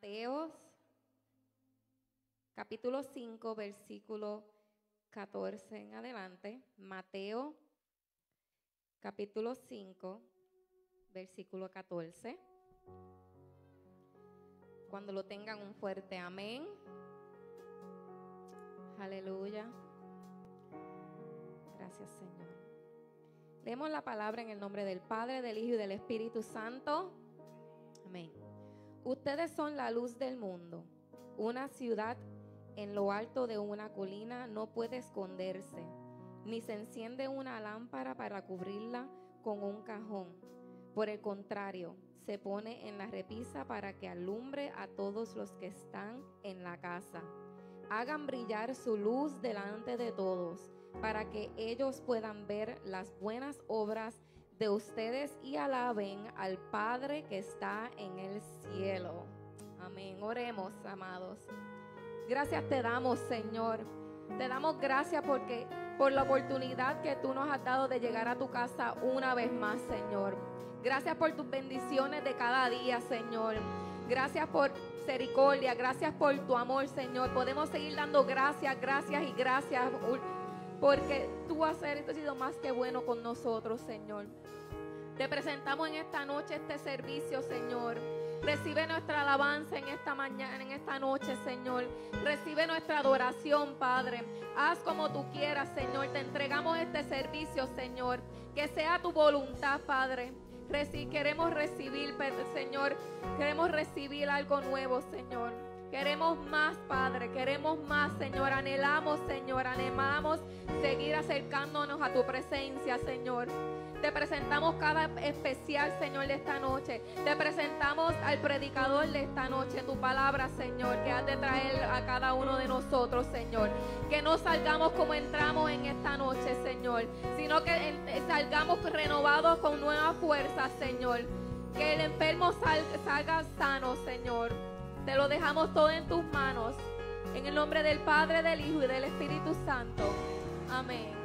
Mateos, capítulo 5, versículo 14 en adelante. Mateo, capítulo 5, versículo 14. Cuando lo tengan un fuerte amén. Aleluya. Gracias Señor. Leemos la palabra en el nombre del Padre, del Hijo y del Espíritu Santo. Ustedes son la luz del mundo. Una ciudad en lo alto de una colina no puede esconderse, ni se enciende una lámpara para cubrirla con un cajón. Por el contrario, se pone en la repisa para que alumbre a todos los que están en la casa. Hagan brillar su luz delante de todos, para que ellos puedan ver las buenas obras de ustedes y alaben al Padre que está en el cielo. Amén. Oremos, amados. Gracias te damos, Señor. Te damos gracias porque por la oportunidad que tú nos has dado de llegar a tu casa una vez más, Señor. Gracias por tus bendiciones de cada día, Señor. Gracias por misericordia, gracias por tu amor, Señor. Podemos seguir dando gracias, gracias y gracias porque tú has sido más que bueno con nosotros, Señor. Te presentamos en esta noche este servicio, Señor. Recibe nuestra alabanza en esta mañana, en esta noche, Señor. Recibe nuestra adoración, Padre. Haz como tú quieras, Señor. Te entregamos este servicio, Señor. Que sea tu voluntad, Padre. queremos recibir, Señor. Queremos recibir algo nuevo, Señor. Queremos más, Padre. Queremos más, Señor. Anhelamos, Señor. Anhelamos seguir acercándonos a tu presencia, Señor. Te presentamos cada especial, Señor, de esta noche. Te presentamos al predicador de esta noche, tu palabra, Señor, que has de traer a cada uno de nosotros, Señor. Que no salgamos como entramos en esta noche, Señor, sino que salgamos renovados con nueva fuerza, Señor. Que el enfermo salga sano, Señor. Te lo dejamos todo en tus manos. En el nombre del Padre, del Hijo y del Espíritu Santo. Amén.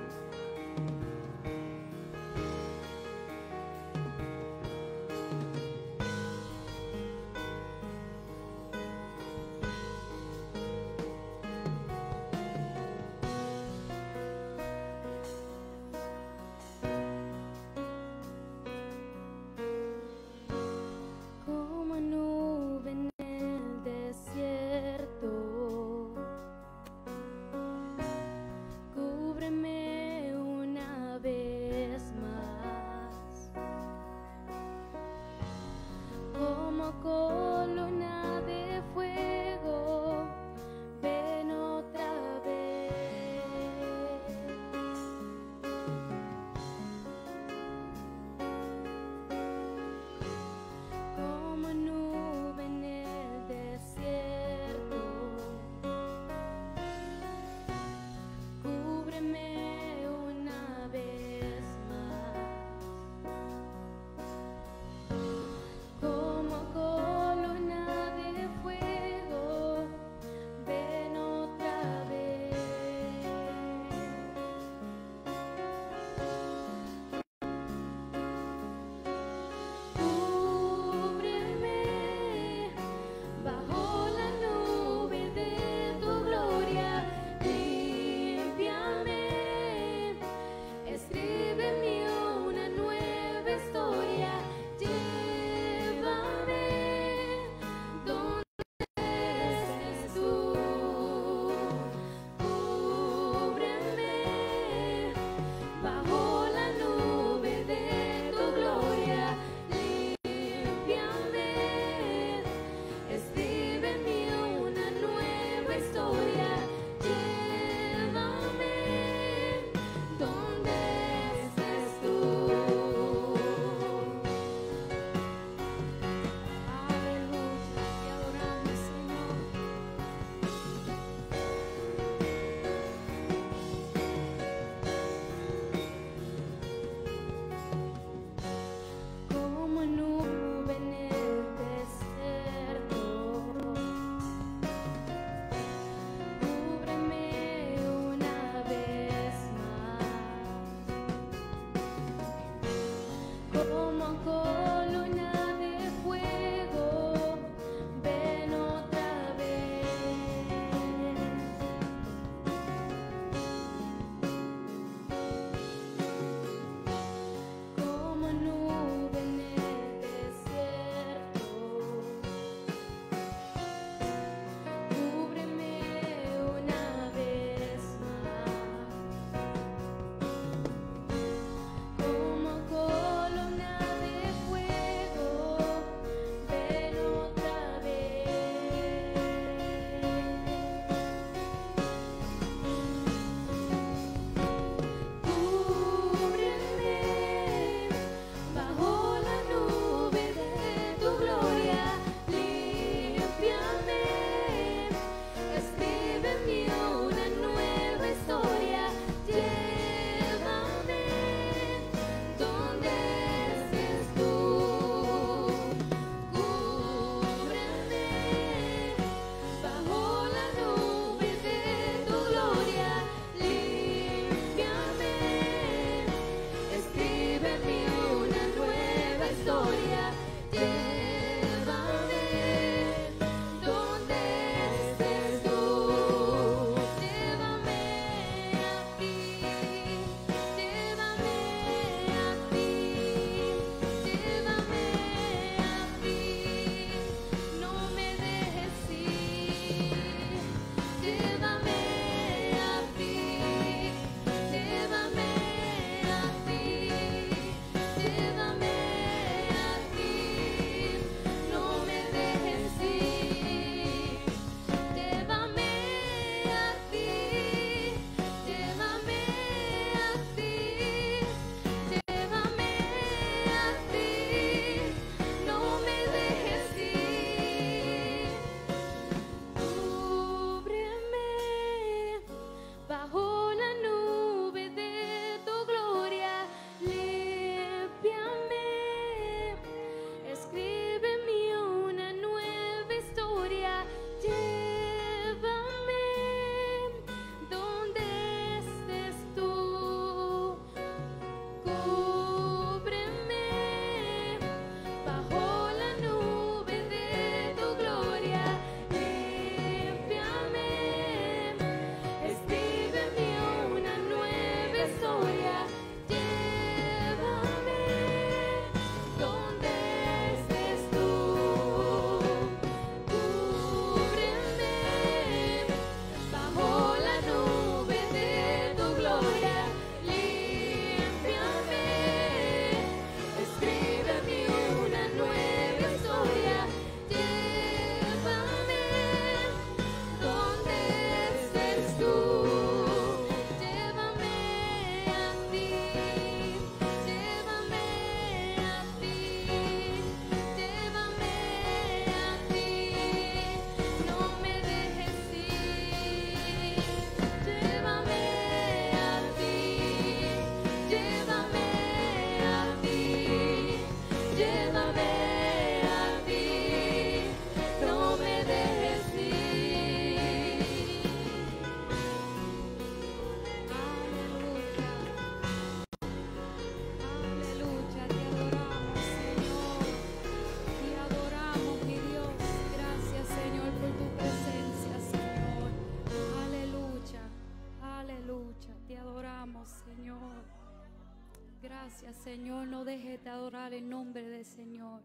Gracias, Señor. No dejes de adorar el nombre del Señor.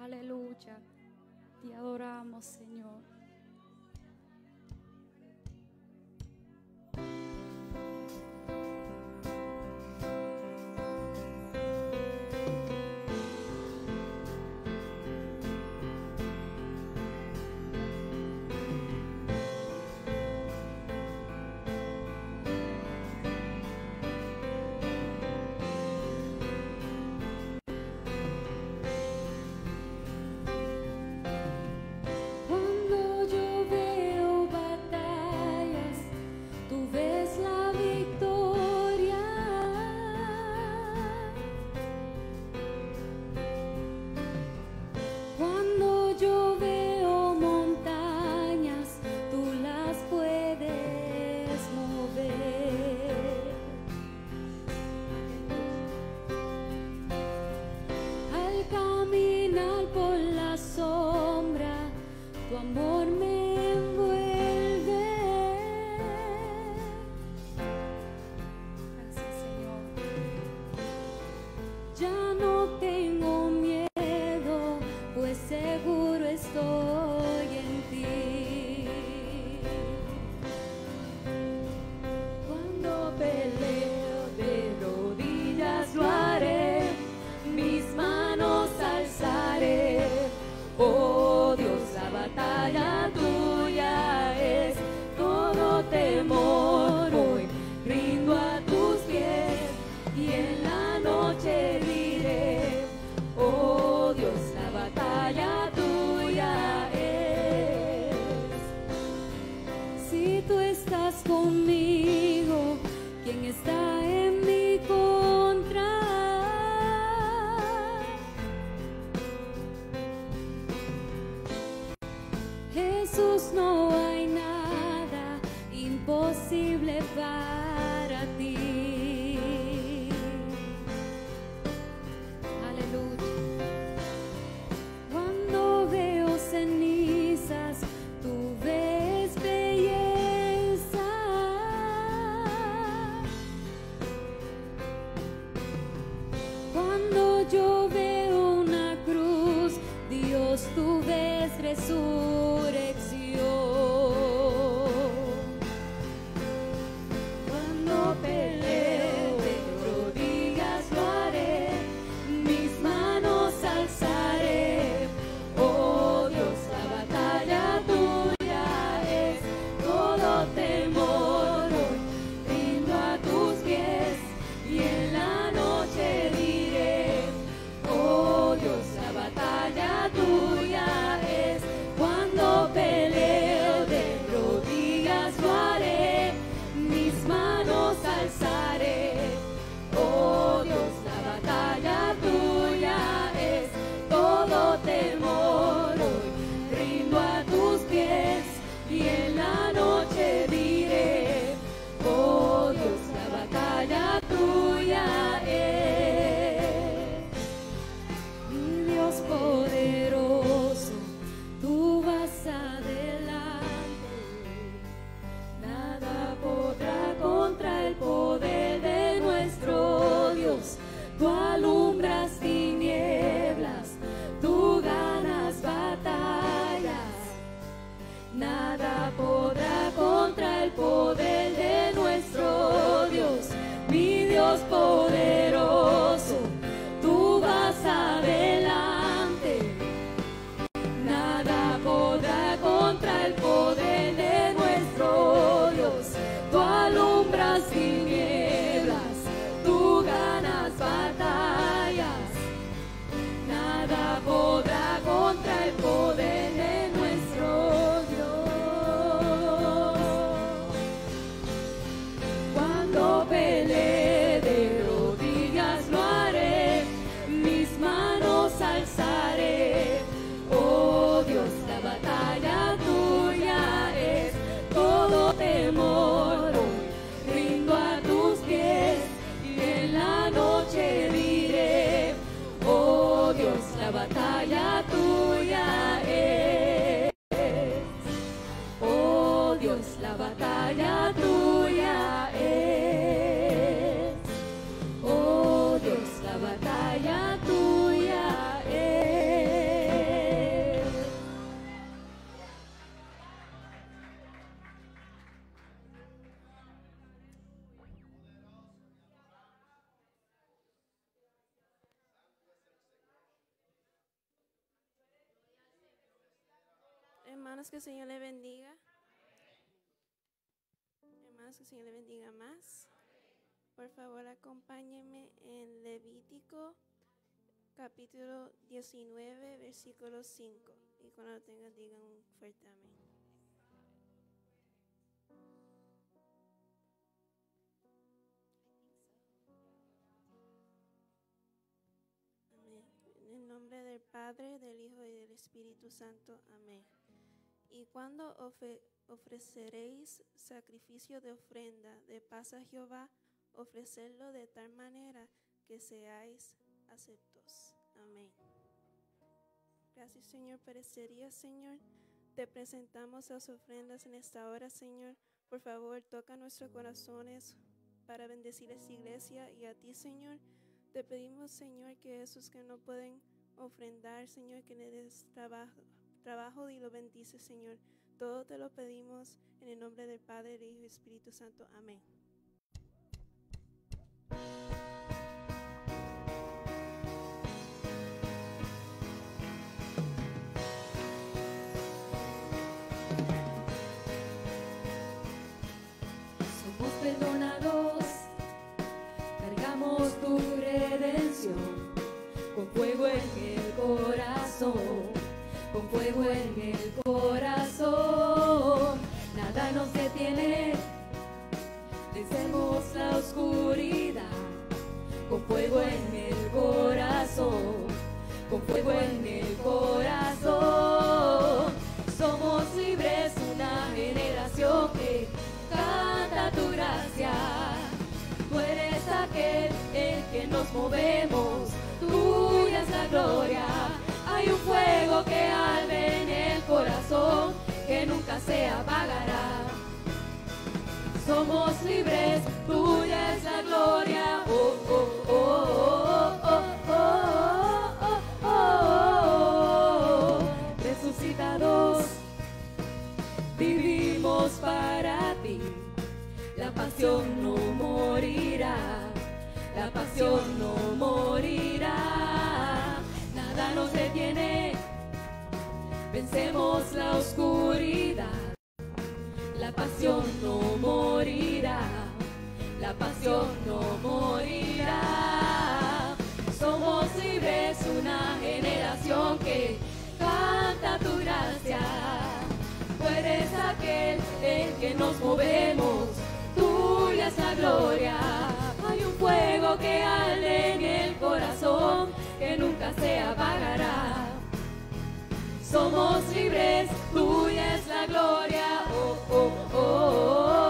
Aleluya. Te adoramos, Señor. Hermanos, que el Señor le bendiga. Hermanos, que el Señor le bendiga más. Por favor, acompáñenme en Levítico capítulo 19, versículo 5. Y cuando lo tengan, digan un fuerte amén. Amén. En el nombre del Padre, del Hijo y del Espíritu Santo. Amén. Y cuando ofreceréis sacrificio de ofrenda de paz a Jehová, ofrecerlo de tal manera que seáis aceptos. Amén. Gracias, Señor, por día, Señor. Te presentamos las ofrendas en esta hora, Señor. Por favor, toca nuestros corazones para bendecir esta iglesia y a ti, Señor. Te pedimos, Señor, que esos que no pueden ofrendar, Señor, que le des trabajo, trabajo y lo bendice, Señor. Todo te lo pedimos en el nombre del Padre, del Hijo y Espíritu Santo. Amén. Somos perdonados, cargamos tu redención con fuego en el corazón, con fuego en el corazón. Nada nos detiene, vencemos la oscuridad con fuego en el corazón, con fuego en el corazón. Somos libres, una generación que canta tu gracia. Tú eres aquel en que nos movemos, tuya es la gloria. Hay un fuego que arde en el corazón que nunca se apagará. Somos libres, tuya es la gloria. Oh, oh, oh, oh, oh, oh, oh, oh, Resucitados, vivimos para ti. La pasión no morirá. La pasión no vencemos la oscuridad. La pasión no morirá, la pasión no morirá. Somos libres, una generación que canta tu gracia. Tú eres aquel en que nos movemos, tuya es la gloria. Hay un fuego que arde en el corazón que nunca se apagará. Somos libres, tuya es la gloria. Oh, oh, oh,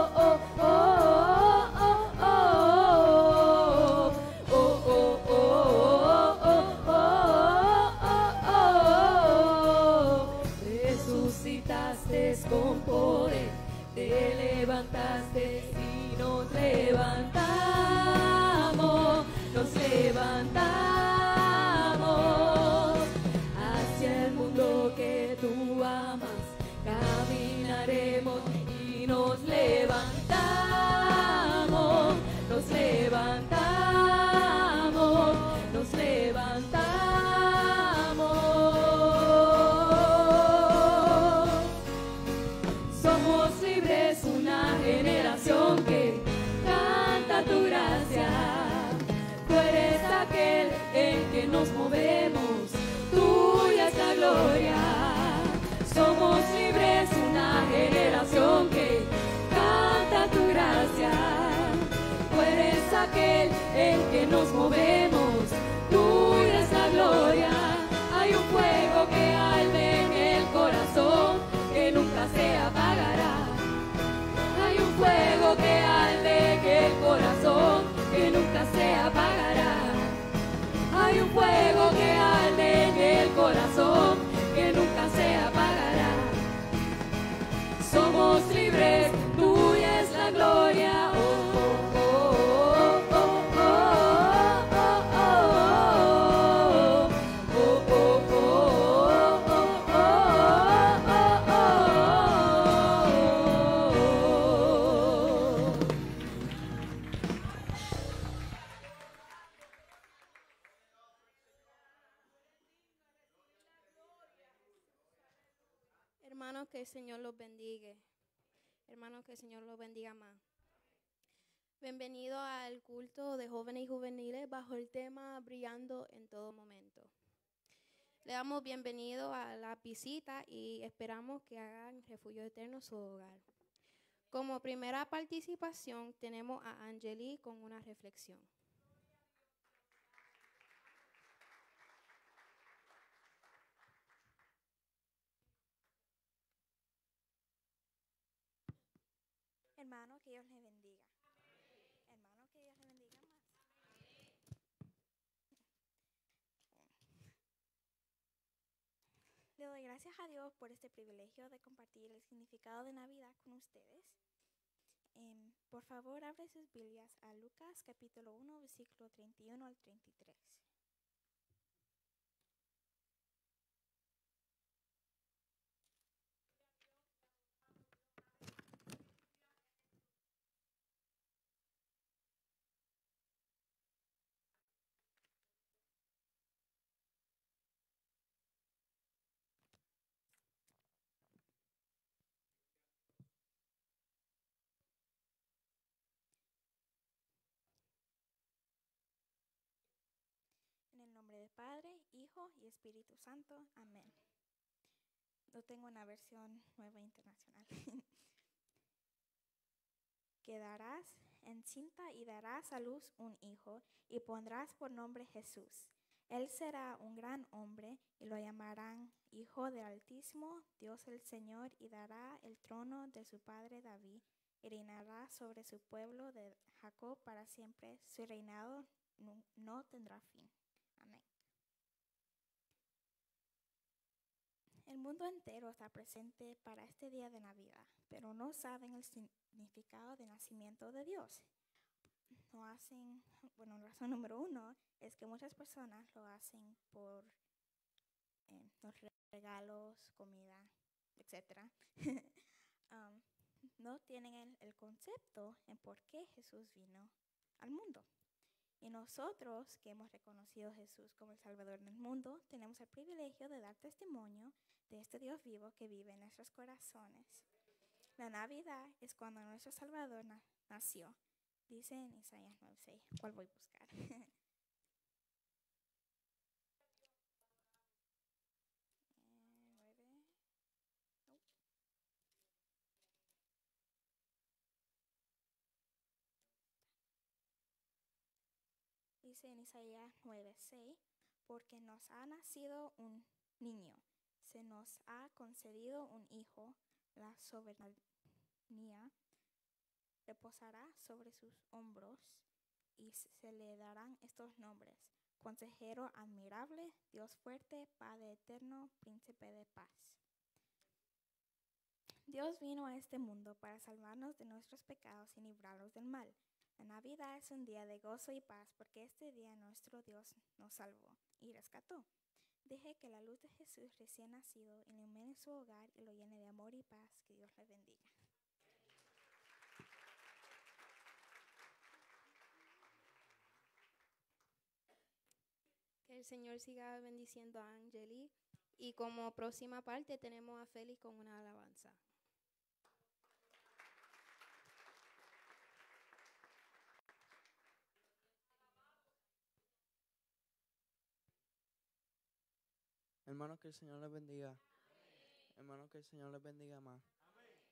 en que nos movemos, tuya es la gloria. Hay un fuego que arde en el corazón que nunca se apagará. Hay un fuego que arde en el corazón que nunca se apagará. Hay un fuego que arde en el corazón que nunca se apagará. Somos libres, Hermanos, que el Señor los bendiga más. Bienvenido al culto de jóvenes y juveniles bajo el tema Brillando en todo momento. Le damos bienvenido a la visita y esperamos que hagan refugio eterno su hogar. Como primera participación tenemos a Angeli con una reflexión. Hermano, que Dios le bendiga. Hermano, que Dios le bendiga más. Le doy gracias a Dios por este privilegio de compartir el significado de Navidad con ustedes. Em, por favor, abre sus Biblias a Lucas capítulo 1, versículo 31 al 33. En el nombre Padre, Hijo y Espíritu Santo. Amén. No tengo una versión nueva internacional. Quedarás encinta y darás a luz un hijo y pondrás por nombre Jesús. Él será un gran hombre y lo llamarán Hijo del Altísimo, Dios el Señor, y dará el trono de su padre David y reinará sobre su pueblo de Jacob para siempre. Su reinado no tendrá fin. Amén. El mundo entero está presente para este día de Navidad, pero no saben el significado del nacimiento de Dios. No hacen, bueno, razón número uno es que muchas personas lo hacen por eh, los regalos, comida, etc. Um, no tienen el, el concepto en por qué Jesús vino al mundo. Y nosotros que hemos reconocido a Jesús como el Salvador del mundo, tenemos el privilegio de dar testimonio de este Dios vivo que vive en nuestros corazones. La Navidad es cuando nuestro Salvador na- nació. Dice en Isaías 9:6, ¿cuál voy a buscar? Dice en Isaías 9:6, porque nos ha nacido un niño, se nos ha concedido un hijo, la soberanía reposará sobre sus hombros y se le darán estos nombres. Consejero admirable, Dios fuerte, Padre eterno, príncipe de paz. Dios vino a este mundo para salvarnos de nuestros pecados y librarnos del mal. La Navidad es un día de gozo y paz porque este día nuestro Dios nos salvó y rescató. Deje que la luz de Jesús recién nacido ilumine su hogar y lo llene de amor y paz. Que Dios le bendiga. Que el Señor siga bendiciendo a Angeli. Y como próxima parte tenemos a Félix con una alabanza. Hermanos, que el Señor les bendiga. Hermanos, que el Señor les bendiga más.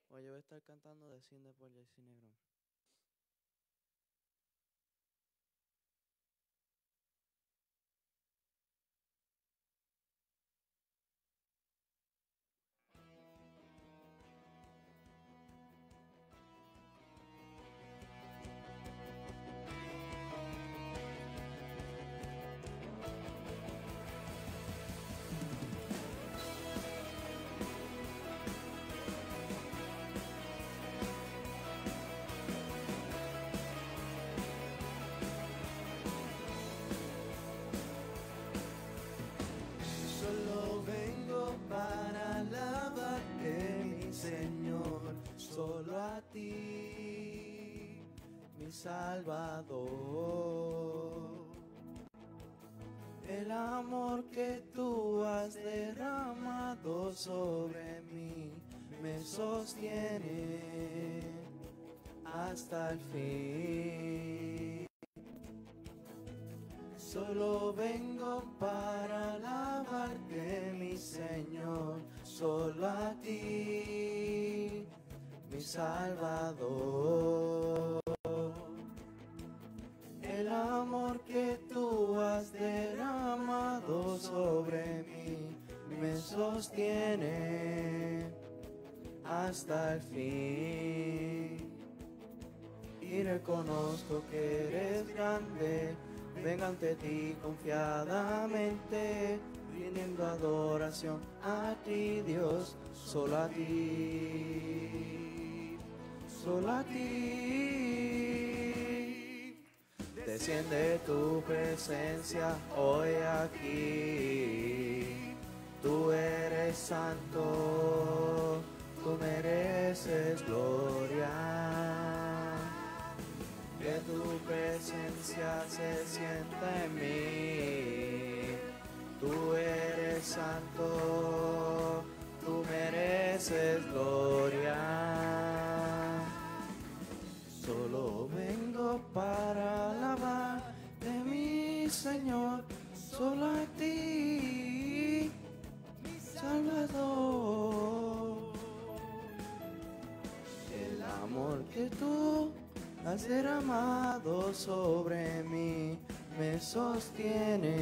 Hoy yo voy a estar cantando Desciende por Jesse Negrón. Fin. Solo vengo para alabarte, mi Señor, solo a ti, mi Salvador. El amor que tú has derramado sobre mí me sostiene hasta el fin. Y reconozco que eres grande, vengo ante ti confiadamente, viniendo adoración a ti, Dios, solo a ti, solo a ti. Desciende tu presencia hoy aquí. Tú eres santo, tú mereces gloria. Que tu presencia se sienta en mí. Tú eres santo, tú mereces gloria. Solo vengo para alabar de mi Señor, solo a ti, Salvador. El amor que tú has derramado sobre mí me sostiene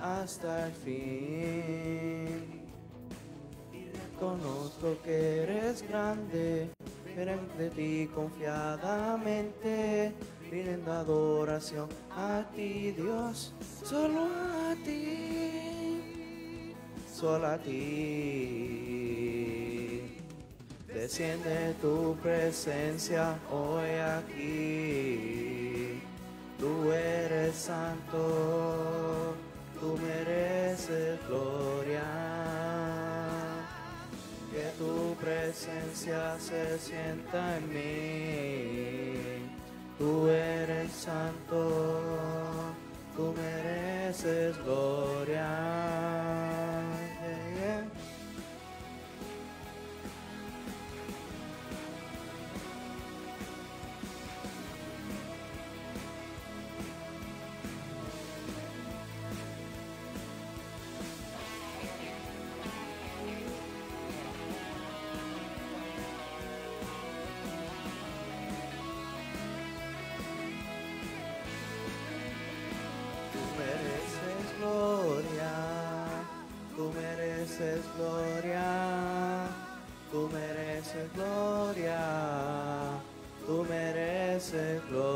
hasta el fin. Y reconozco que eres grande, de ti confiadamente, pidiendo adoración a ti, Dios, solo a ti, solo a ti. Desciende tu presencia hoy aquí. Tú eres santo, tú mereces gloria. Que tu presencia se sienta en mí. Tú eres santo, tú mereces gloria.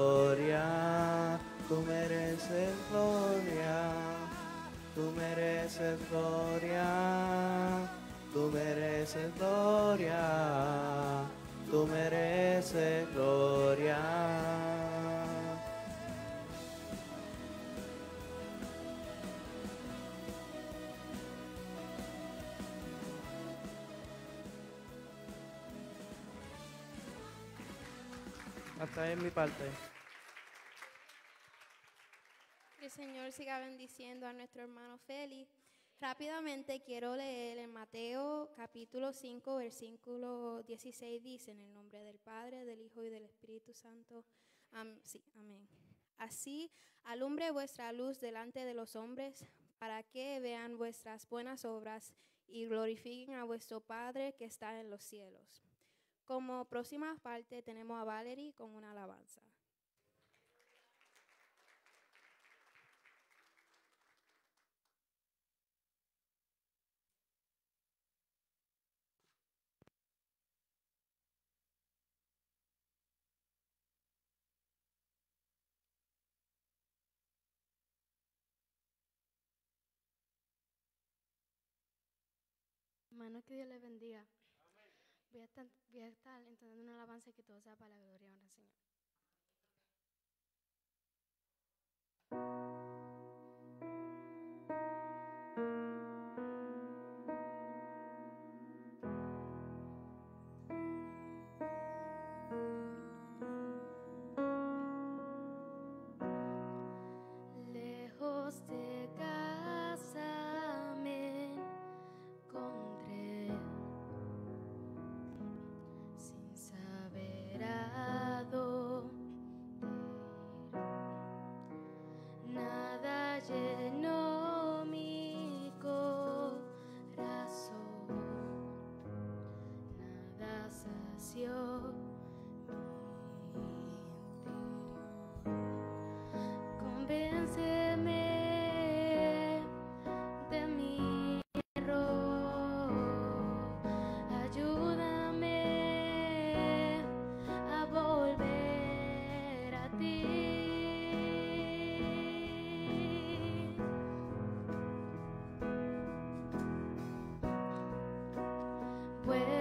Gloria, tú mereces gloria, tú mereces gloria, tú mereces gloria, tú mereces gloria. Hasta ahí mi parte. Que el Señor siga bendiciendo a nuestro hermano Félix. Rápidamente quiero leer en Mateo capítulo 5, versículo 16, dice, en el nombre del Padre, del Hijo y del Espíritu Santo. Am- sí, amén. Así alumbre vuestra luz delante de los hombres, para que vean vuestras buenas obras y glorifiquen a vuestro Padre que está en los cielos. Como próxima parte tenemos a Valerie con una alabanza. Hermano, que Dios les bendiga. Voy a estar, voy a estar entonando una alabanza que todo sea para la gloria honra Señor. Where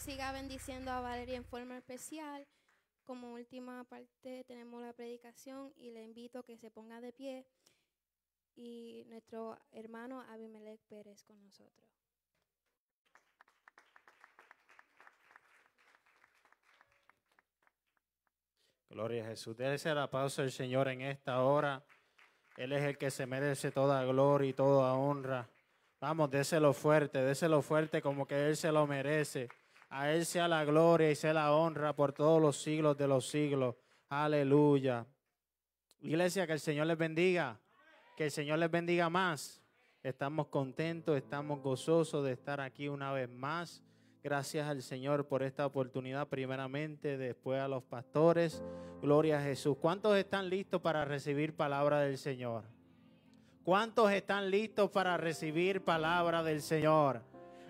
siga bendiciendo a Valeria en forma especial. Como última parte tenemos la predicación y le invito a que se ponga de pie y nuestro hermano Abimelech Pérez con nosotros. Gloria a Jesús. Dese el aplauso al Señor en esta hora. Él es el que se merece toda gloria y toda honra. Vamos, déselo fuerte, déselo fuerte como que Él se lo merece. A Él sea la gloria y sea la honra por todos los siglos de los siglos. Aleluya. Iglesia, que el Señor les bendiga. Que el Señor les bendiga más. Estamos contentos, estamos gozosos de estar aquí una vez más. Gracias al Señor por esta oportunidad, primeramente, después a los pastores. Gloria a Jesús. ¿Cuántos están listos para recibir palabra del Señor? ¿Cuántos están listos para recibir palabra del Señor?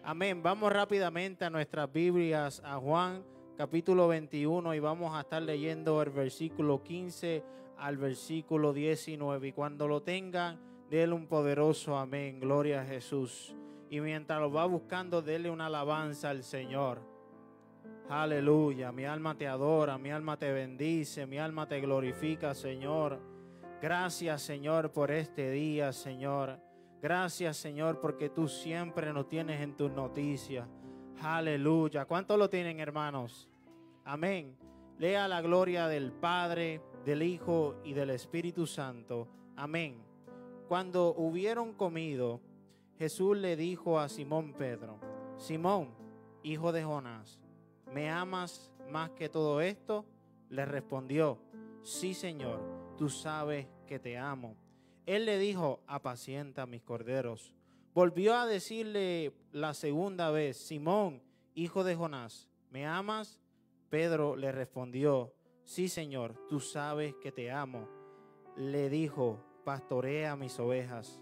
Amén. Vamos rápidamente a nuestras Biblias, a Juan capítulo 21 y vamos a estar leyendo el versículo 15 al versículo 19. Y cuando lo tengan, denle un poderoso amén. Gloria a Jesús. Y mientras lo va buscando, denle una alabanza al Señor. Aleluya, mi alma te adora, mi alma te bendice, mi alma te glorifica, Señor. Gracias, Señor, por este día, Señor. Gracias, Señor, porque tú siempre nos tienes en tus noticias. Aleluya. ¿Cuántos lo tienen, hermanos? Amén. Lea la gloria del Padre, del Hijo y del Espíritu Santo. Amén. Cuando hubieron comido, Jesús le dijo a Simón Pedro, Simón, hijo de Jonás, ¿me amas más que todo esto? Le respondió, sí Señor, tú sabes que te amo. Él le dijo, apacienta mis corderos. Volvió a decirle la segunda vez, Simón, hijo de Jonás, ¿me amas? Pedro le respondió, sí Señor, tú sabes que te amo. Le dijo, pastorea mis ovejas.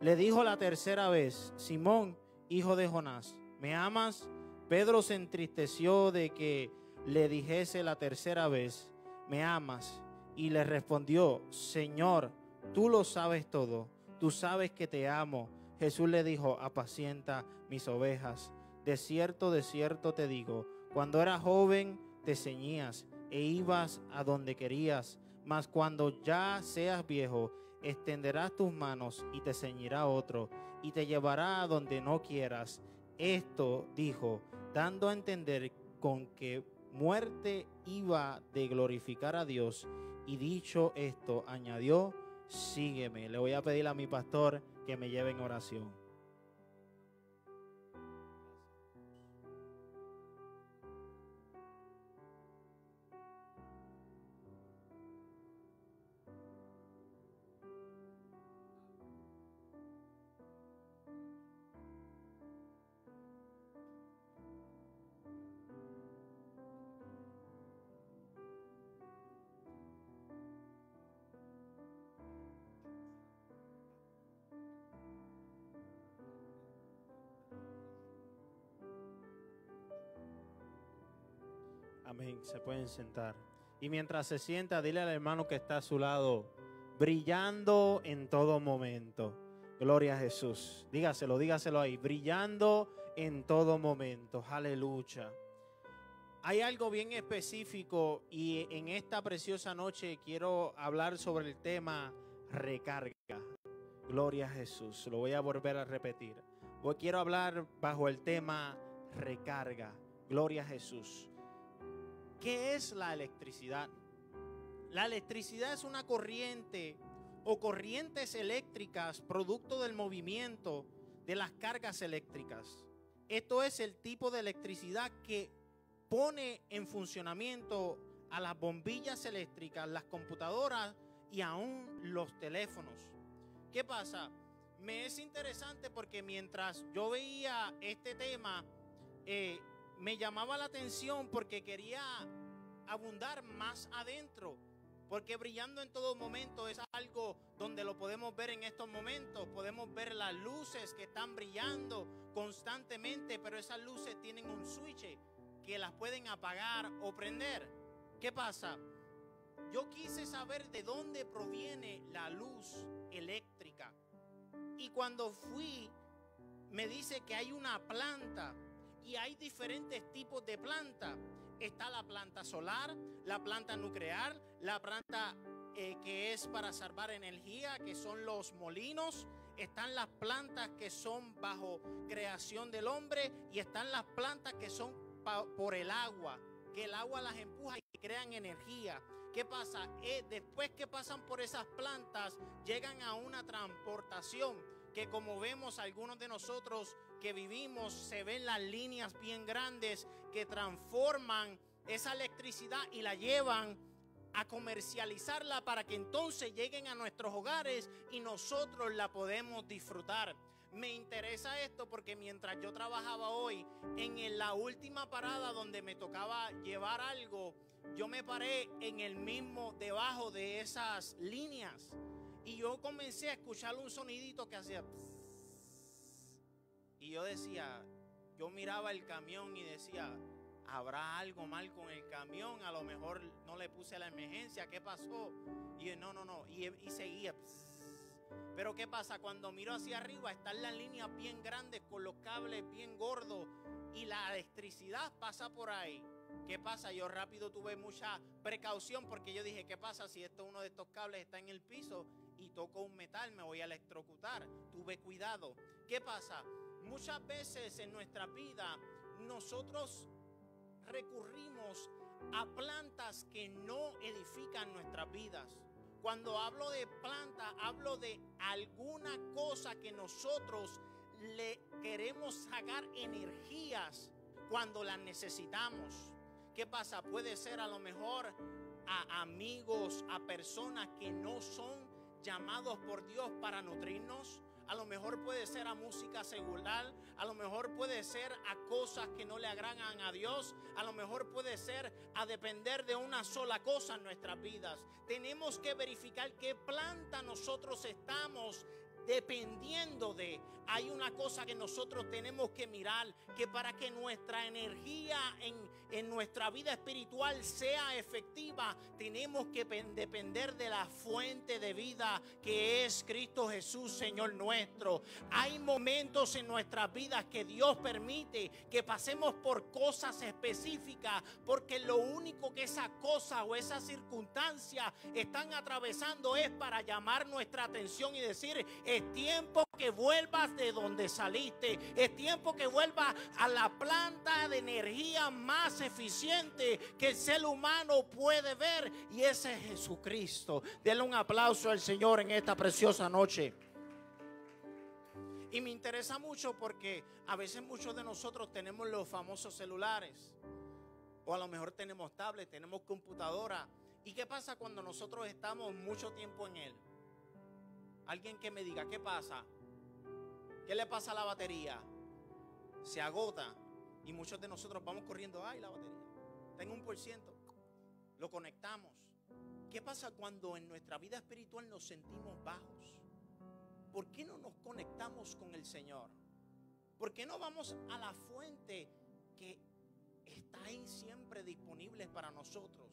Le dijo la tercera vez, Simón, hijo de Jonás, ¿me amas? Pedro se entristeció de que le dijese la tercera vez, ¿me amas? Y le respondió, Señor, tú lo sabes todo, tú sabes que te amo. Jesús le dijo, apacienta mis ovejas. De cierto, de cierto te digo, cuando eras joven te ceñías e ibas a donde querías, mas cuando ya seas viejo, extenderás tus manos y te ceñirá otro, y te llevará a donde no quieras. Esto dijo, dando a entender con que muerte iba de glorificar a Dios. Y dicho esto, añadió, sígueme. Le voy a pedir a mi pastor que me lleve en oración. Se pueden sentar. Y mientras se sienta, dile al hermano que está a su lado, brillando en todo momento. Gloria a Jesús. Dígaselo, dígaselo ahí, brillando en todo momento. Aleluya. Hay algo bien específico y en esta preciosa noche quiero hablar sobre el tema recarga. Gloria a Jesús. Lo voy a volver a repetir. Hoy quiero hablar bajo el tema recarga. Gloria a Jesús. ¿Qué es la electricidad? La electricidad es una corriente o corrientes eléctricas producto del movimiento de las cargas eléctricas. Esto es el tipo de electricidad que pone en funcionamiento a las bombillas eléctricas, las computadoras y aún los teléfonos. ¿Qué pasa? Me es interesante porque mientras yo veía este tema, eh, me llamaba la atención porque quería abundar más adentro. Porque brillando en todo momento es algo donde lo podemos ver en estos momentos. Podemos ver las luces que están brillando constantemente, pero esas luces tienen un switch que las pueden apagar o prender. ¿Qué pasa? Yo quise saber de dónde proviene la luz eléctrica. Y cuando fui, me dice que hay una planta y hay diferentes tipos de planta. Está la planta solar, la planta nuclear, la planta eh, que es para salvar energía, que son los molinos. Están las plantas que son bajo creación del hombre y están las plantas que son por el agua, que el agua las empuja y crean energía. ¿Qué pasa? Eh, después que pasan por esas plantas, llegan a una transportación que como vemos algunos de nosotros que vivimos, se ven las líneas bien grandes que transforman esa electricidad y la llevan a comercializarla para que entonces lleguen a nuestros hogares y nosotros la podemos disfrutar. Me interesa esto porque mientras yo trabajaba hoy en la última parada donde me tocaba llevar algo, yo me paré en el mismo debajo de esas líneas y yo comencé a escuchar un sonidito que hacía yo decía, yo miraba el camión y decía, ¿habrá algo mal con el camión? A lo mejor no le puse la emergencia, ¿qué pasó? Y no, no, no, y, seguía. Pero ¿qué pasa? Cuando miro hacia arriba están las líneas bien grandes con los cables bien gordos y la electricidad pasa por ahí. ¿Qué pasa? Yo rápido tuve mucha precaución porque yo dije, ¿qué pasa si esto uno de estos cables está en el piso y toco un metal, me voy a electrocutar? Tuve cuidado. ¿Qué pasa? Muchas veces en nuestra vida nosotros recurrimos a plantas que no edifican nuestras vidas. Cuando hablo de planta, hablo de alguna cosa que nosotros le queremos sacar energías cuando las necesitamos. ¿Qué pasa? Puede ser a lo mejor a amigos, a personas que no son llamados por Dios para nutrirnos a lo mejor puede ser a música secular, a lo mejor puede ser a cosas que no le agradan a Dios, a lo mejor puede ser a depender de una sola cosa en nuestras vidas. Tenemos que verificar qué planta nosotros estamos dependiendo de. Hay una cosa que nosotros tenemos que mirar, que para que nuestra energía en, en nuestra vida espiritual sea efectiva, tenemos que depender de la fuente de vida que es Cristo Jesús, Señor nuestro. Hay momentos en nuestras vidas que Dios permite que pasemos por cosas específicas, porque lo único que esa cosa o esa circunstancia están atravesando es para llamar nuestra atención y decir, es tiempo que vuelvas de donde saliste. Es tiempo que vuelvas a la planta de energía más eficiente que el ser humano puede ver. Y ese es Jesucristo. Denle un aplauso al Señor en esta preciosa noche. Y me interesa mucho porque a veces muchos de nosotros tenemos los famosos celulares. O a lo mejor tenemos tablet, tenemos computadora. ¿Y qué pasa cuando nosotros estamos mucho tiempo en él? Alguien que me diga, ¿qué pasa? ¿Qué le pasa a la batería? Se agota y muchos de nosotros vamos corriendo, ay, la batería, tengo un por ciento. Lo conectamos. ¿Qué pasa cuando en nuestra vida espiritual nos sentimos bajos? ¿Por qué no nos conectamos con el Señor? ¿Por qué no vamos a la fuente que está ahí siempre disponible para nosotros?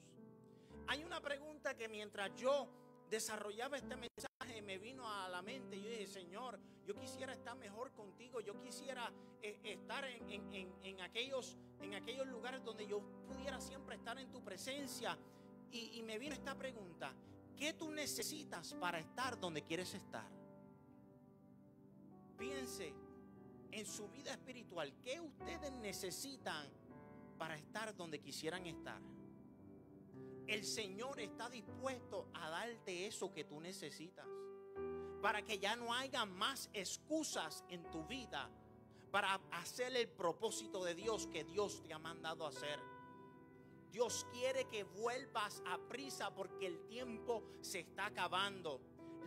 Hay una pregunta que mientras yo desarrollaba este mensaje, me vino a la mente. Yo dije, Señor, yo quisiera estar mejor contigo. Yo quisiera eh, estar en, aquellos, en aquellos lugares donde yo pudiera siempre estar en tu presencia. Y, y me vino esta pregunta. ¿Qué tú necesitas para estar donde quieres estar? Piense en su vida espiritual. ¿Qué ustedes necesitan para estar donde quisieran estar? El Señor está dispuesto a darte eso que tú necesitas. Para que ya no haya más excusas en tu vida para hacer el propósito de Dios que Dios te ha mandado hacer. Dios quiere que vuelvas a prisa porque el tiempo se está acabando.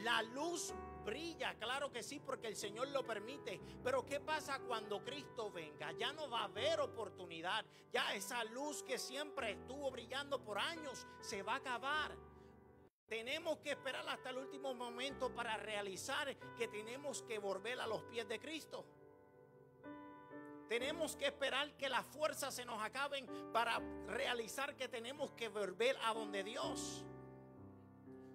La luz brilla, claro que sí, porque el Señor lo permite. Pero ¿qué pasa cuando Cristo venga? Ya no va a haber oportunidad. Ya esa luz que siempre estuvo brillando por años se va a acabar. Tenemos que esperar hasta el último momento para realizar que tenemos que volver a los pies de Cristo. Tenemos que esperar que las fuerzas se nos acaben para realizar que tenemos que volver a donde Dios.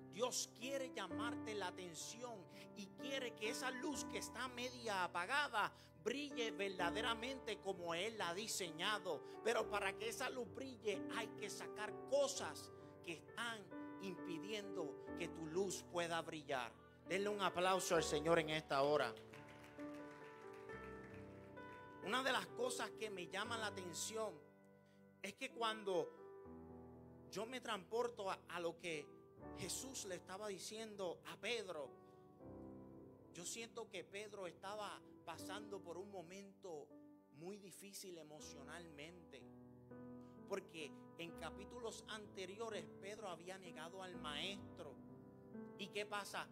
Dios quiere llamarte la atención y quiere que esa luz que está media apagada brille verdaderamente como Él la ha diseñado. Pero para que esa luz brille hay que sacar cosas que están impidiendo que tu luz pueda brillar. Denle un aplauso al Señor en esta hora. Una de las cosas que me llama la atención es que cuando yo me transporto a, a lo que Jesús le estaba diciendo a Pedro, yo siento que Pedro estaba pasando por un momento muy difícil emocionalmente. Porque en capítulos anteriores Pedro había negado al maestro. ¿Y qué pasa?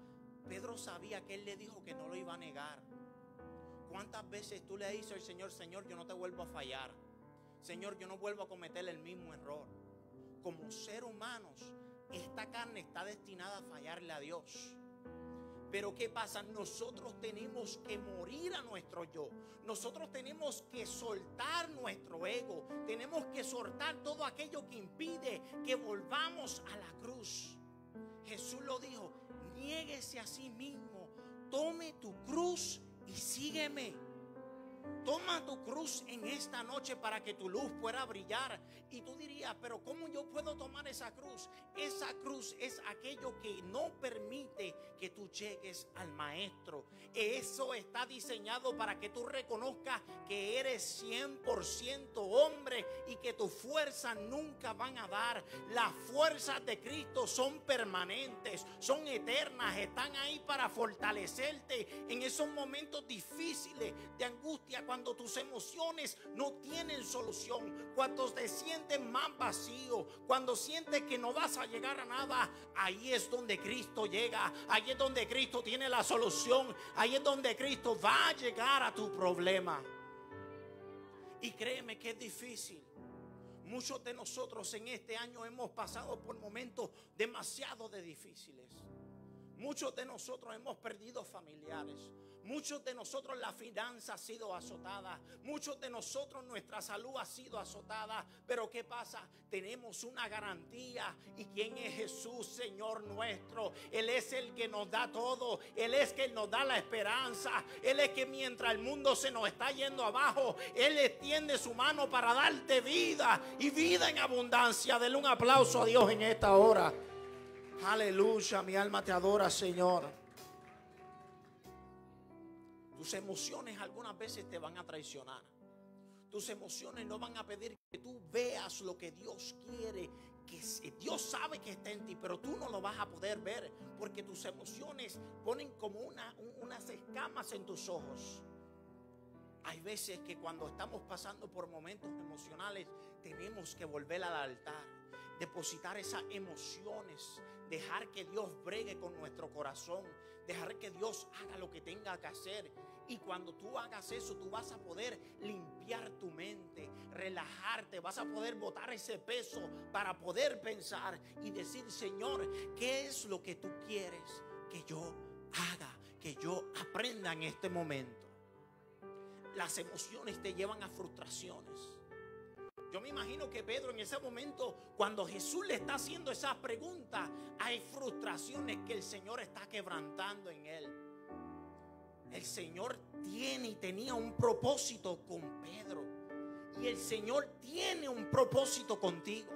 Pedro sabía que él le dijo que no lo iba a negar. ¿Cuántas veces tú le dices al Señor, Señor, yo no te vuelvo a fallar? Señor, yo no vuelvo a cometer el mismo error. Como ser humanos, esta carne está destinada a fallarle a Dios. Pero ¿qué pasa? Nosotros tenemos que morir a nuestro yo. Nosotros tenemos que soltar nuestro ego. Tenemos que soltar todo aquello que impide que volvamos a la cruz. Jesús lo dijo, niéguese a sí mismo, tome tu cruz y sígueme. Toma tu cruz en esta noche para que tu luz pueda brillar. Y tú dirías, pero ¿cómo yo puedo tomar esa cruz? Esa cruz es aquello que no permite que tú llegues al maestro. Eso está diseñado para que tú reconozcas que eres 100% hombre y que tus fuerzas nunca van a dar. Las fuerzas de Cristo son permanentes, son eternas, están ahí para fortalecerte en esos momentos difíciles de angustia cuando tus emociones no tienen solución, cuando te sientes más vacío, cuando sientes que no vas a llegar a nada, ahí es donde Cristo llega, ahí es donde Cristo tiene la solución, ahí es donde Cristo va a llegar a tu problema. Y créeme que es difícil. Muchos de nosotros en este año hemos pasado por momentos demasiado de difíciles. Muchos de nosotros hemos perdido familiares. Muchos de nosotros la finanza ha sido azotada. Muchos de nosotros nuestra salud ha sido azotada. Pero ¿qué pasa? Tenemos una garantía. ¿Y quién es Jesús, Señor nuestro? Él es el que nos da todo. Él es que nos da la esperanza. Él es que mientras el mundo se nos está yendo abajo, Él extiende su mano para darte vida y vida en abundancia. Denle un aplauso a Dios en esta hora. Aleluya, mi alma te adora, Señor. Tus emociones algunas veces te van a traicionar. Tus emociones no van a pedir que tú veas lo que Dios quiere, que Dios sabe que está en ti, pero tú no lo vas a poder ver porque tus emociones ponen como una, unas escamas en tus ojos. Hay veces que cuando estamos pasando por momentos emocionales tenemos que volver al altar, depositar esas emociones, dejar que Dios bregue con nuestro corazón, dejar que Dios haga lo que tenga que hacer y cuando tú hagas eso, tú vas a poder limpiar tu mente, relajarte, vas a poder botar ese peso para poder pensar y decir, Señor, ¿qué es lo que tú quieres que yo haga, que yo aprenda en este momento? Las emociones te llevan a frustraciones. Yo me imagino que Pedro en ese momento, cuando Jesús le está haciendo esas preguntas, hay frustraciones que el Señor está quebrantando en él. El Señor tiene y tenía un propósito con Pedro. Y el Señor tiene un propósito contigo.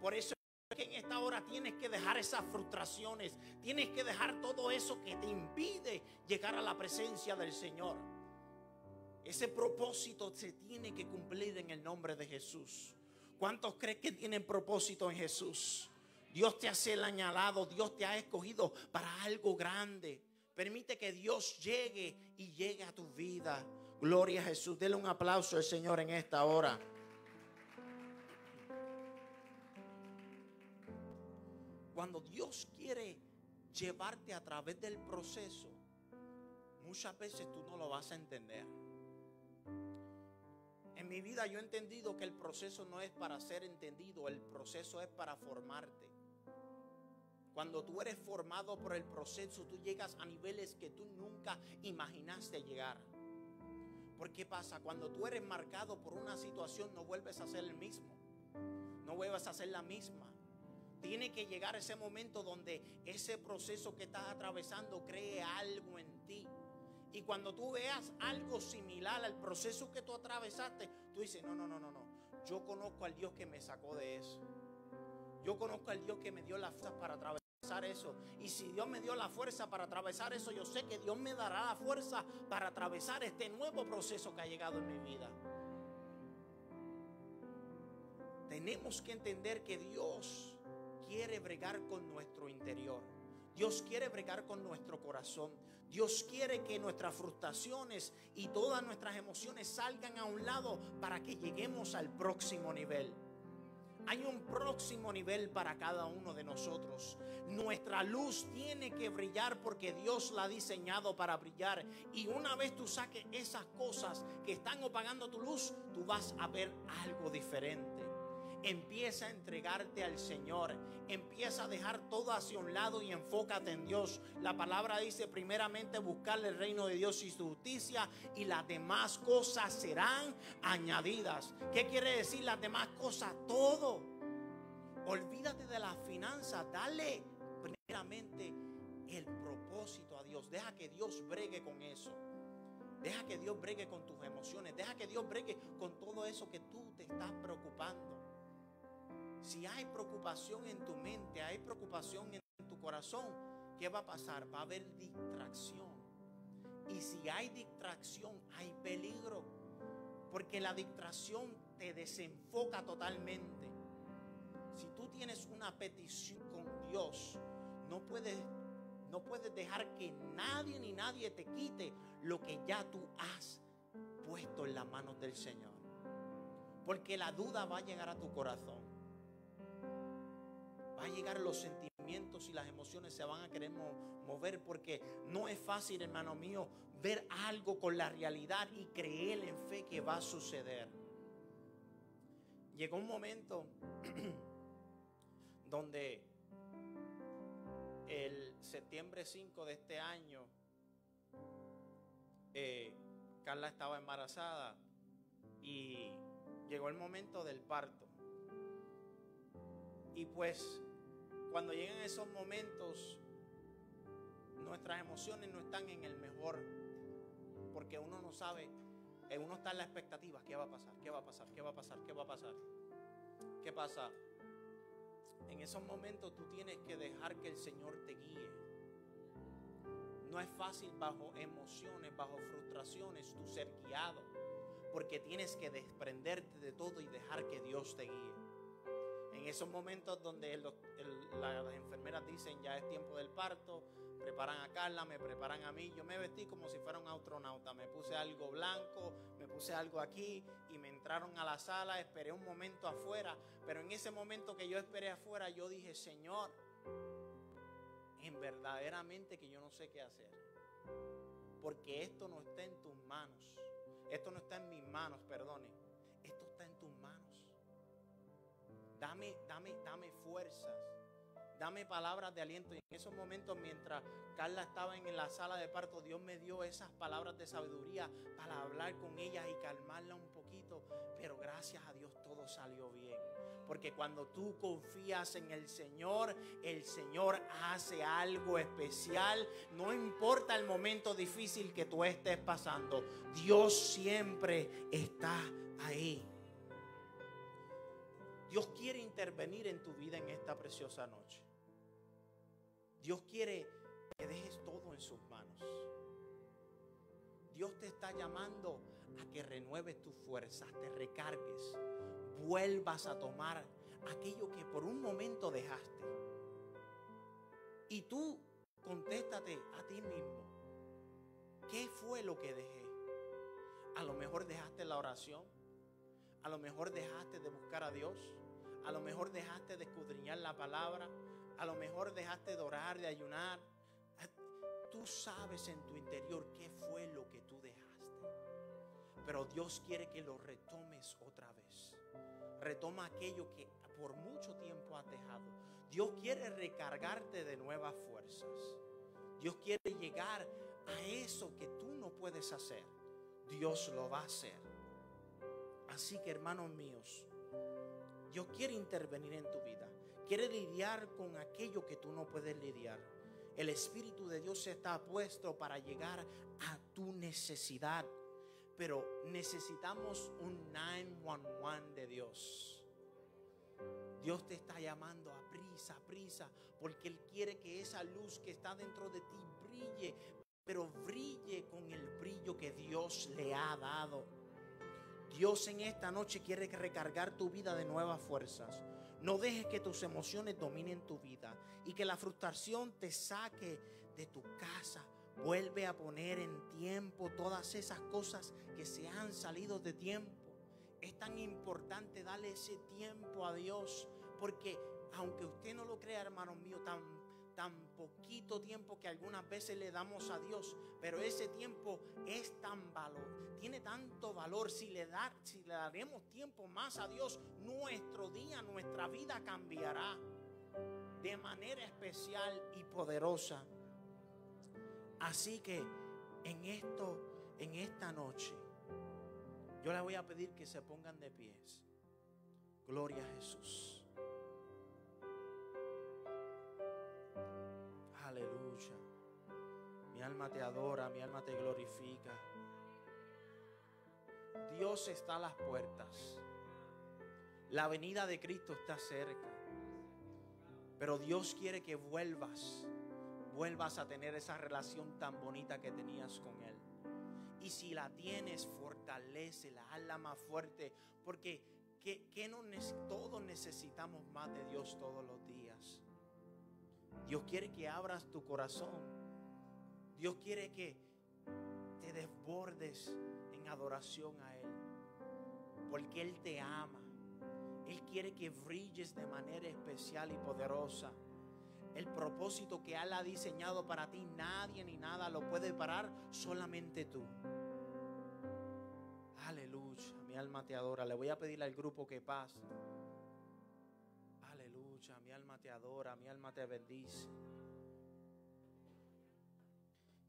Por eso es que en esta hora tienes que dejar esas frustraciones. Tienes que dejar todo eso que te impide llegar a la presencia del Señor. Ese propósito se tiene que cumplir en el nombre de Jesús. ¿Cuántos creen que tienen propósito en Jesús? Dios te ha señalado, Dios te ha escogido para algo grande. Permite que Dios llegue y llegue a tu vida. Gloria a Jesús. Dele un aplauso al Señor en esta hora. Cuando Dios quiere llevarte a través del proceso, muchas veces tú no lo vas a entender. En mi vida yo he entendido que el proceso no es para ser entendido, el proceso es para formarte. Cuando tú eres formado por el proceso, tú llegas a niveles que tú nunca imaginaste llegar. ¿Por qué pasa? Cuando tú eres marcado por una situación, no vuelves a ser el mismo. No vuelves a ser la misma. Tiene que llegar ese momento donde ese proceso que estás atravesando cree algo en ti. Y cuando tú veas algo similar al proceso que tú atravesaste, tú dices, no, no, no, no, no. Yo conozco al Dios que me sacó de eso. Yo conozco al Dios que me dio la fuerza para atravesar eso. Y si Dios me dio la fuerza para atravesar eso, yo sé que Dios me dará la fuerza para atravesar este nuevo proceso que ha llegado en mi vida. Tenemos que entender que Dios quiere bregar con nuestro interior. Dios quiere bregar con nuestro corazón. Dios quiere que nuestras frustraciones y todas nuestras emociones salgan a un lado para que lleguemos al próximo nivel. Hay un próximo nivel para cada uno de nosotros. Nuestra luz tiene que brillar porque Dios la ha diseñado para brillar. Y una vez tú saques esas cosas que están apagando tu luz, tú vas a ver algo diferente. Empieza a entregarte al Señor. Empieza a dejar todo hacia un lado y enfócate en Dios. La palabra dice primeramente buscarle el reino de Dios y su justicia y las demás cosas serán añadidas. ¿Qué quiere decir las demás cosas? Todo. Olvídate de las finanzas. Dale primeramente el propósito a Dios. Deja que Dios bregue con eso. Deja que Dios bregue con tus emociones. Deja que Dios bregue con todo eso que tú te estás preocupando. Si hay preocupación en tu mente, hay preocupación en tu corazón, ¿qué va a pasar? Va a haber distracción. Y si hay distracción, hay peligro. Porque la distracción te desenfoca totalmente. Si tú tienes una petición con Dios, no puedes, no puedes dejar que nadie ni nadie te quite lo que ya tú has puesto en las manos del Señor. Porque la duda va a llegar a tu corazón. Va a llegar los sentimientos y las emociones se van a querer mover porque no es fácil, hermano mío, ver algo con la realidad y creer en fe que va a suceder. Llegó un momento donde el septiembre 5 de este año, eh, Carla estaba embarazada y llegó el momento del parto. Y pues cuando llegan esos momentos, nuestras emociones no están en el mejor, porque uno no sabe, eh, uno está en la expectativa, ¿qué va a pasar? ¿Qué va a pasar? ¿Qué va a pasar? ¿Qué va a pasar? ¿Qué pasa? En esos momentos tú tienes que dejar que el Señor te guíe. No es fácil bajo emociones, bajo frustraciones, tú ser guiado. Porque tienes que desprenderte de todo y dejar que Dios te guíe. Esos momentos donde las enfermeras dicen ya es tiempo del parto, preparan a Carla, me preparan a mí. Yo me vestí como si fuera un astronauta. Me puse algo blanco, me puse algo aquí y me entraron a la sala. Esperé un momento afuera. Pero en ese momento que yo esperé afuera, yo dije, Señor, en verdaderamente que yo no sé qué hacer. Porque esto no está en tus manos. Esto no está en mis manos, perdone. Dame, dame, dame fuerzas dame palabras de aliento. Y en esos momentos, mientras Carla estaba en la sala de parto, Dios me dio esas palabras de sabiduría para hablar con ella y calmarla un poquito. Pero gracias a Dios todo salió bien. Porque cuando tú confías en el Señor, el Señor hace algo especial. No importa el momento difícil que tú estés pasando, Dios siempre está ahí. Dios quiere intervenir en tu vida en esta preciosa noche. Dios quiere que dejes todo en sus manos. Dios te está llamando a que renueves tus fuerzas, te recargues, vuelvas a tomar aquello que por un momento dejaste. Y tú contéstate a ti mismo, ¿qué fue lo que dejé? A lo mejor dejaste la oración, a lo mejor dejaste de buscar a Dios, a lo mejor dejaste de escudriñar la palabra, a lo mejor dejaste de orar, de ayunar. Tú sabes en tu interior qué fue lo que tú dejaste. Pero Dios quiere que lo retomes otra vez. Retoma aquello que por mucho tiempo has dejado. Dios quiere recargarte de nuevas fuerzas. Dios quiere llegar a eso que tú no puedes hacer. Dios lo va a hacer. Así que hermanos míos, Dios quiere intervenir en tu vida quiere lidiar con aquello que tú no puedes lidiar. El Espíritu de Dios está puesto para llegar a tu necesidad. Pero necesitamos un 911 de Dios. Dios te está llamando a prisa, a prisa, porque Él quiere que esa luz que está dentro de ti brille, pero brille con el brillo que Dios le ha dado. Dios en esta noche quiere recargar tu vida de nuevas fuerzas. No dejes que tus emociones dominen tu vida y que la frustración te saque de tu casa. Vuelve a poner en tiempo todas esas cosas que se han salido de tiempo. Es tan importante darle ese tiempo a Dios porque aunque usted no lo crea, hermano mío, tan tan poquito tiempo que algunas veces le damos a Dios, pero ese tiempo es tan valor, tiene tanto valor si le da, si le daremos tiempo más a Dios, nuestro día, nuestra vida cambiará de manera especial y poderosa. Así que en esto, en esta noche, yo le voy a pedir que se pongan de pies. Gloria a Jesús. Aleluya. Mi alma te adora, mi alma te glorifica. Dios está a las puertas. La venida de Cristo está cerca. Pero Dios quiere que vuelvas, vuelvas a tener esa relación tan bonita que tenías con Él. Y si la tienes, fortalecela, hazla más fuerte. Porque ¿qué, no, todos necesitamos más de Dios todos los días. Dios quiere que abras tu corazón. Dios quiere que te desbordes en adoración a Él. Porque Él te ama. Él quiere que brilles de manera especial y poderosa. El propósito que Él ha diseñado para ti, nadie ni nada lo puede parar, solamente tú. Aleluya, mi alma te adora. Le voy a pedirle al grupo que pase. Te adora, mi alma te bendice.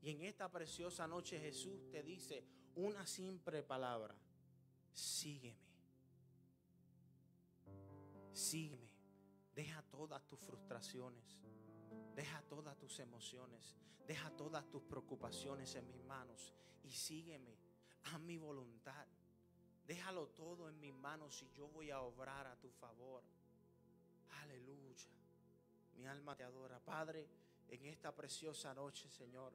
Y en esta preciosa noche Jesús te dice una simple palabra, sígueme. Sígueme. Deja todas tus frustraciones. Deja todas tus emociones. Deja todas tus preocupaciones en mis manos. Y sígueme a mi voluntad. Déjalo todo en mis manos y yo voy a obrar a tu favor. Aleluya. Mi alma te adora. Padre, en esta preciosa noche, Señor,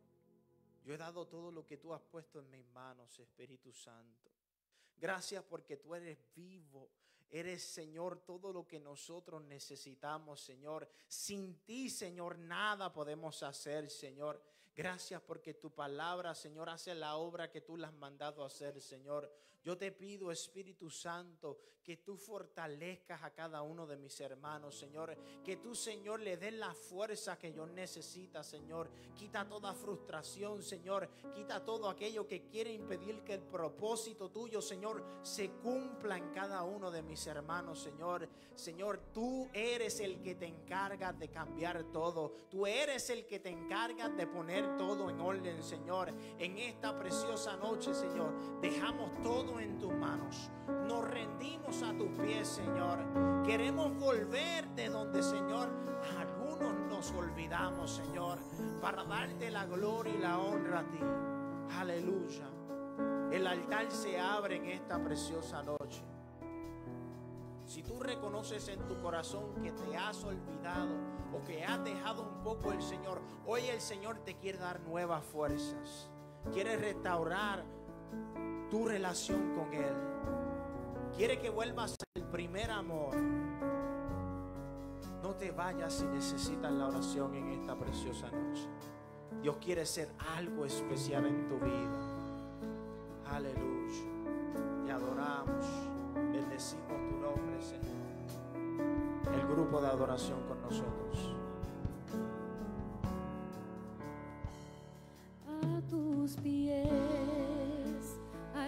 yo he dado todo lo que tú has puesto en mis manos, Espíritu Santo. Gracias porque tú eres vivo Eres, Señor, todo lo que nosotros necesitamos, Señor. Sin ti, Señor, nada podemos hacer, Señor. Gracias porque tu palabra, Señor, hace la obra que tú la has mandado hacer, Señor. Yo te pido, Espíritu Santo, que tú fortalezcas a cada uno de mis hermanos, Señor. Que tú, Señor, le des la fuerza que yo necesita, Señor. Quita toda frustración, Señor. Quita todo aquello que quiere impedir que el propósito tuyo, Señor, se cumpla en cada uno de mis hermanos, Señor. Señor, tú eres el que te encargas de cambiar todo. Tú eres el que te encargas de poner todo en orden, Señor. En esta preciosa noche, Señor, dejamos todo en tus manos. Nos rendimos a tus pies, Señor. Queremos volver de donde, Señor, algunos nos olvidamos, Señor, para darte la gloria y la honra a ti. Aleluya. El altar se abre en esta preciosa noche. Si tú reconoces en tu corazón que te has olvidado o que has dejado un poco el Señor, hoy el Señor te quiere dar nuevas fuerzas. Quiere restaurar tu relación con Él. Quiere que vuelvas al primer amor. No te vayas si necesitas la oración en esta preciosa noche. Dios quiere hacer algo especial en tu vida. Aleluya. Te adoramos. Bendecimos tu nombre, Señor. El grupo de adoración con nosotros. A tus pies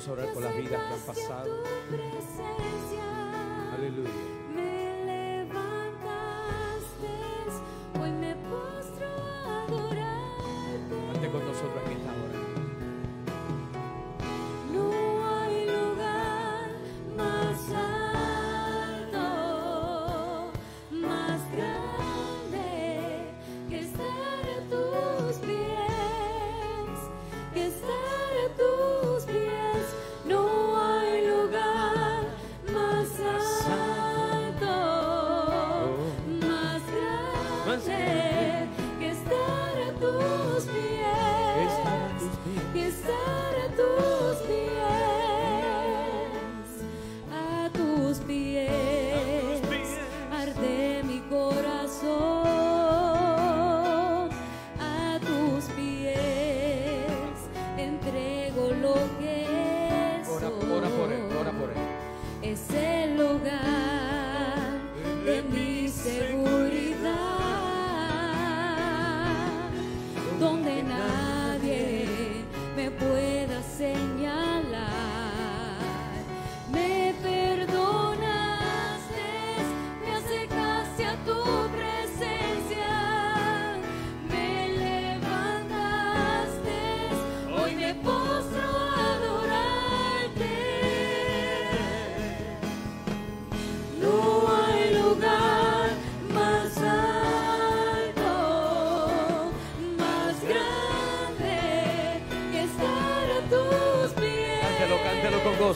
Vamos a orar por las vidas que han pasado.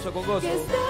Gozo, con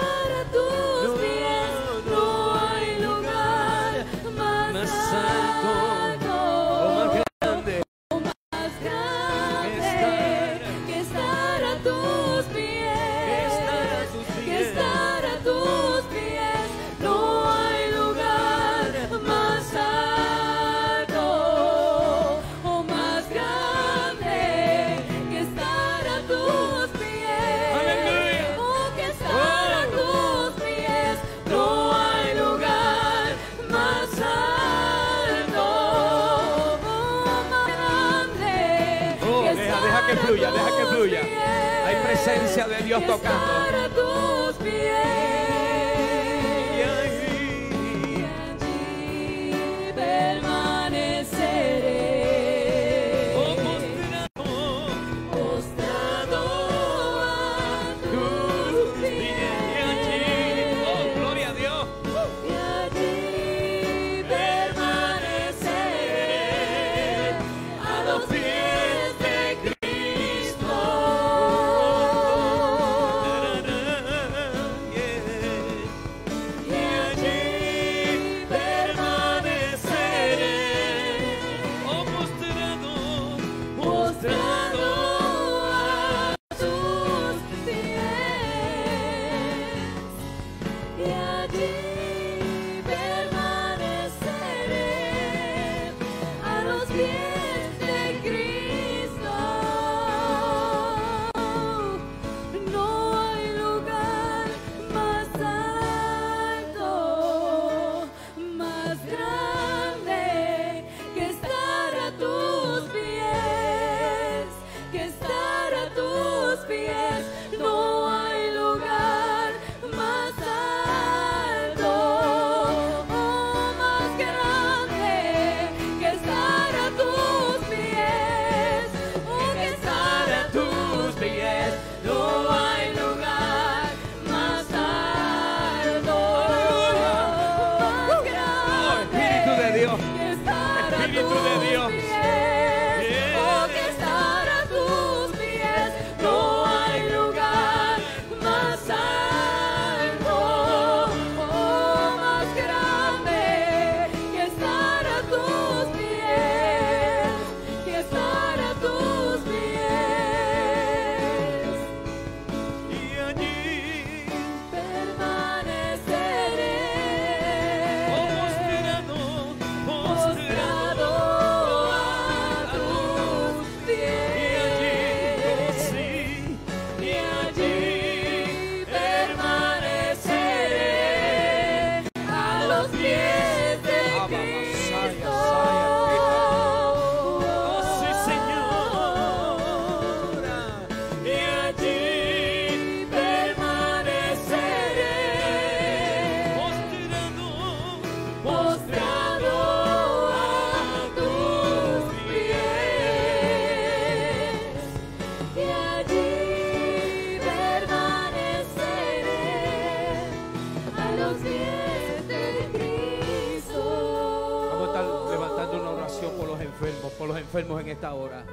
enfermos, por los enfermos en esta hora.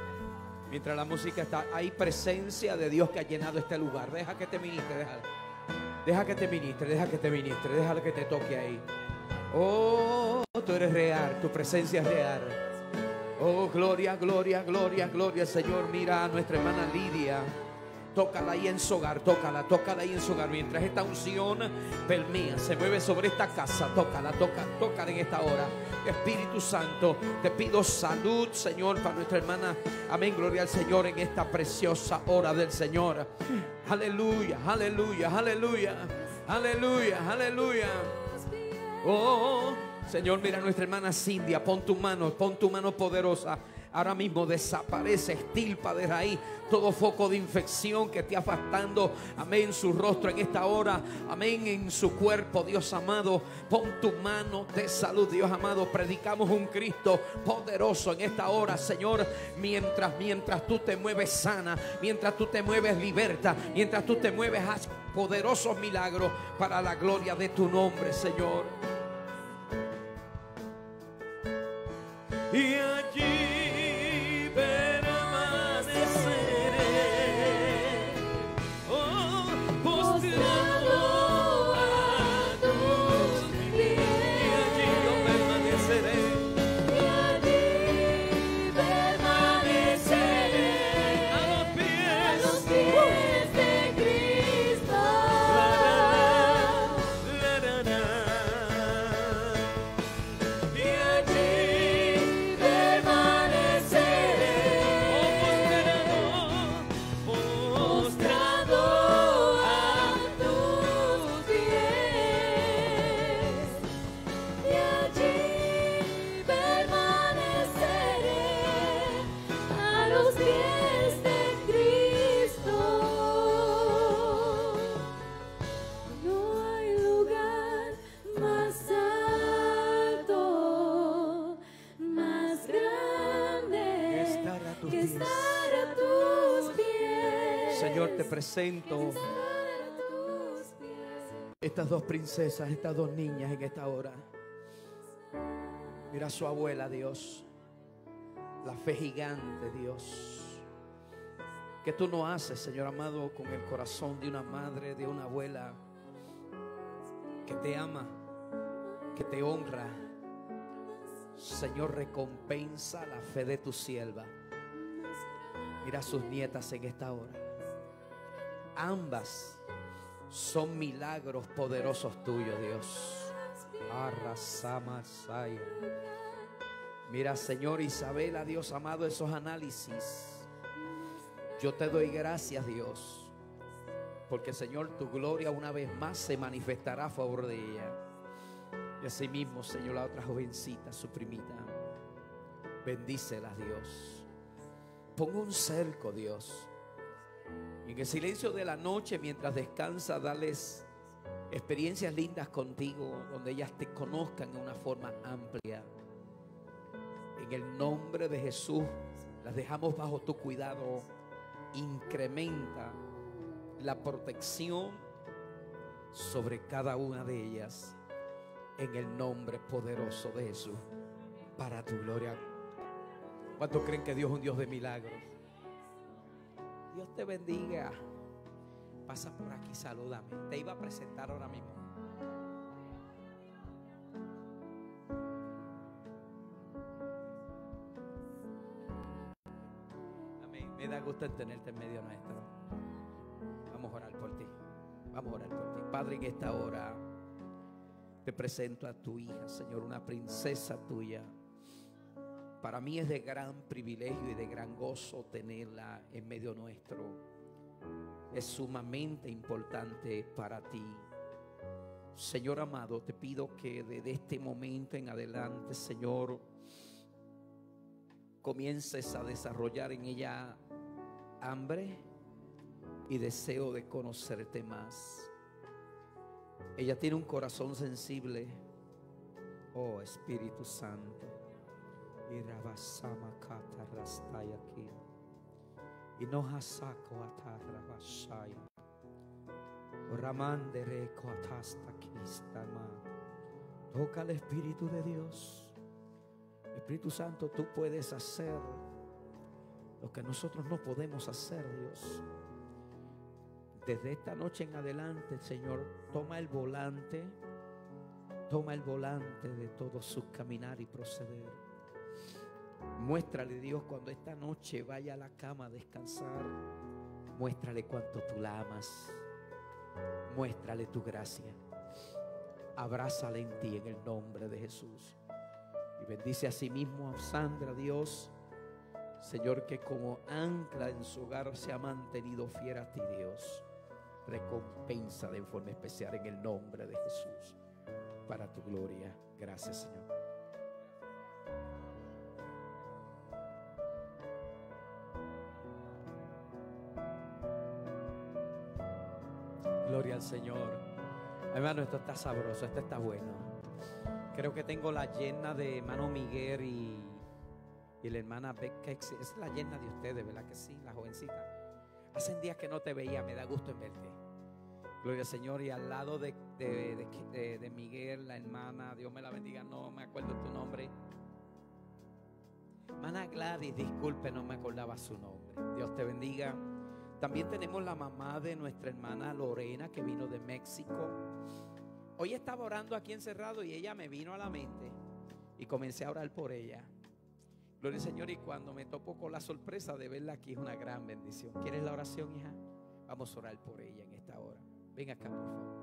Mientras la música está, hay presencia de Dios que ha llenado este lugar. Deja que te ministre, déjala. Deja que te ministre, deja que te ministre, déjala que te toque ahí. Oh, tú eres real, tu presencia es real. Oh, gloria, gloria, gloria, gloria, Señor. Mira a nuestra hermana Lidia. Tócala ahí en su hogar, tócala, tócala ahí en su hogar. Mientras esta unción permea, se mueve sobre esta casa, tócala, tócala, tócala en esta hora. Espíritu Santo, te pido salud, Señor, para nuestra hermana. Amén, gloria al Señor en esta preciosa hora del Señor. Aleluya, aleluya, aleluya, aleluya, aleluya. Oh, Señor, mira a nuestra hermana Cindia, pon tu mano, pon tu mano poderosa. Ahora mismo desaparece, estilpa de raíz todo foco de infección que esté afastando, amén, su rostro en esta hora, amén, en su cuerpo, Dios amado. Pon tu mano de salud, Dios amado. Predicamos un Cristo poderoso en esta hora, Señor. Mientras, mientras tú te mueves sana, mientras tú te mueves liberta, mientras tú te mueves, haz poderosos milagros para la gloria de tu nombre, Señor. Y allí estas dos princesas, estas dos niñas en esta hora. Mira a su abuela, Dios. La fe gigante, Dios. Que tú no haces, Señor amado, con el corazón de una madre, de una abuela que te ama, que te honra. Señor, recompensa la fe de tu sierva. Mira a sus nietas en esta hora. Ambas son milagros poderosos tuyos, Dios. Arrasamasaya. Mira, Señor Isabela, Dios amado, esos análisis. Yo te doy gracias, Dios. Porque, Señor, tu gloria una vez más se manifestará a favor de ella. Y así mismo, Señor, la otra jovencita, su primita. Bendícelas, Dios. Ponga un cerco, Dios. En el silencio de la noche, mientras descansa, dales experiencias lindas contigo, donde ellas te conozcan de una forma amplia. En el nombre de Jesús, las dejamos bajo tu cuidado. Incrementa la protección sobre cada una de ellas. En el nombre poderoso de Jesús. Para tu gloria. ¿Cuántos creen que Dios es un Dios de milagros? Dios te bendiga. Pasa por aquí, salúdame. Te iba a presentar ahora mismo. Amén. Me da gusto en tenerte en medio nuestro. Vamos a orar por ti. Vamos a orar por ti. Padre, en esta hora te presento a tu hija, Señor, una princesa tuya. Para mí es de gran privilegio y de gran gozo tenerla en medio nuestro. Es sumamente importante para ti. Señor amado, te pido que desde este momento en adelante, Señor, comiences a desarrollar en ella hambre y deseo de conocerte más. Ella tiene un corazón sensible. Oh Espíritu Santo. Y no hasako atarra bashaya. Ramandere koatasta kistama. Toca al Espíritu de Dios. Espíritu Santo, tú puedes hacer lo que nosotros no podemos hacer, Dios. Desde esta noche en adelante, Señor, toma el volante, toma el volante de todo su caminar y proceder. Muéstrale, Dios, cuando esta noche vaya a la cama a descansar, muéstrale cuánto tú la amas. Muéstrale tu gracia. Abrázala en ti en el nombre de Jesús. Y bendice a sí mismo a Sandra, Dios. Señor, que como ancla en su hogar se ha mantenido fiel a ti, Dios. Recompensa de forma especial en el nombre de Jesús. Para tu gloria. Gracias, Señor. Señor. Hermano, esto está sabroso, esto está bueno. Creo que tengo la llena de hermano Miguel y, y la hermana. Esa es la llena de ustedes, ¿verdad que sí? La jovencita. Hacen días que no te veía, me da gusto en verte. Gloria al Señor. Y al lado de, de- de- de Miguel, la hermana, Dios me la bendiga, no me acuerdo tu nombre. Hermana Gladys, disculpe, no me acordaba su nombre. Dios te bendiga. También tenemos la mamá de nuestra hermana Lorena que vino de México. Hoy estaba orando aquí encerrado y ella me vino a la mente y comencé a orar por ella. Gloria al Señor y cuando me topo con la sorpresa de verla aquí es una gran bendición. ¿Quieres la oración, hija? Vamos a orar por ella en esta hora. Ven acá, por favor.